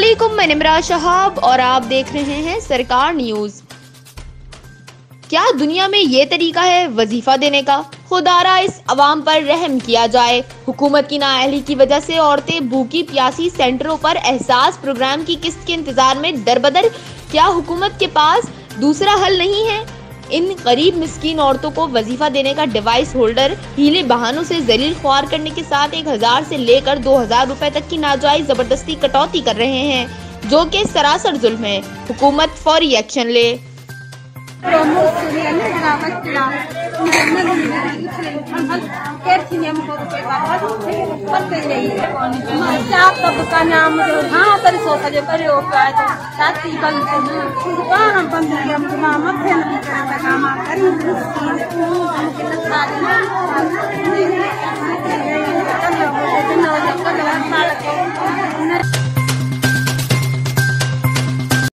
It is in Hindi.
निमरा शहाब और आप देख रहे हैं सरकार न्यूज़। क्या दुनिया में ये तरीका है वजीफा देने का? खुदारा इस आवाम पर रहम किया जाए। हुकूमत की नाअहली की वजह से औरतें भूखी प्यासी सेंटरों पर एहसास प्रोग्राम की किस्त के इंतज़ार में दरबदर। क्या हुकूमत के पास दूसरा हल नहीं है? इन गरीब मिस्कीन औरतों को वजीफा देने का डिवाइस होल्डर हीले बहानों से जलील ख्वार करने के साथ एक हज़ार से लेकर दो हज़ार रूपए तक की नाजायज ज़बरदस्ती कटौती कर रहे हैं, जो कि सरासर जुल्म है। हुकूमत फौरी एक्शन ले। का नाम हाँ पर सोचा जो करे हो पाए तो साथी बंद कहाँ बंद किया मुझे मामा करी के